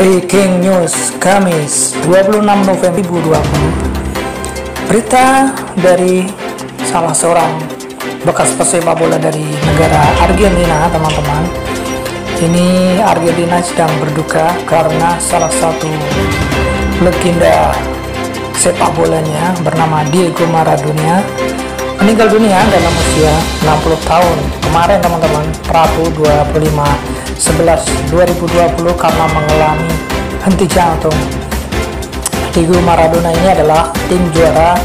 Breaking News Kamis 26 November 2020 Berita dari salah seorang bekas pesepak bola dari negara Argentina teman-teman. Ini Argentina sedang berduka karena salah satu legenda sepak bolanya bernama Diego Maradona meninggal dunia dalam usia 60 tahun kemarin teman-teman. Rabu 25 11 2020 karena mengalami henti jantung. Diego Maradona ini adalah tim juara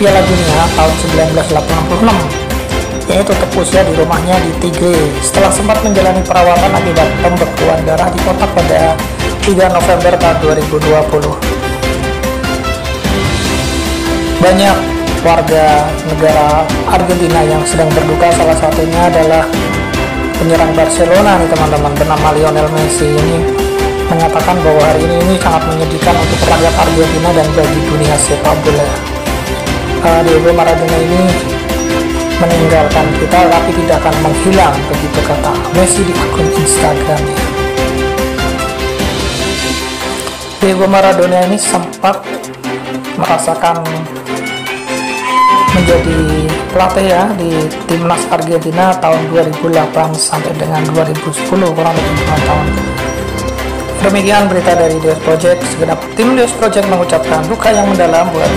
Piala Dunia tahun 1986 yaitu tetap usia di rumahnya di Tigre. Setelah sempat menjalani perawatan akibat pembekuan darah di kotak pada 3 November tahun 2020 banyak warga negara Argentina yang sedang berduka salah satunya adalah penyerang Barcelona nih teman-teman bernama Lionel Messi ini mengatakan bahwa hari ini ini sangat menyedihkan untuk rakyat Argentina dan bagi dunia sepak bola. Uh, Diego Maradona ini meninggalkan kita tapi tidak akan menghilang begitu kata Messi di akun Instagramnya. Diego Maradona ini sempat merasakan menjadi pelatih ya di timnas Argentina tahun 2008 sampai dengan 2010 kurang lebih 5 tahun. Demikian berita dari Deus Project. Segenap tim Deus Project mengucapkan duka yang mendalam buat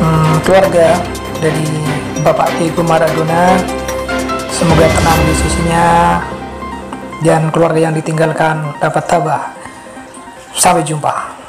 hmm, keluarga dari Bapak Diego Maradona. Semoga tenang di sisinya dan keluarga yang ditinggalkan dapat tabah. Sampai jumpa.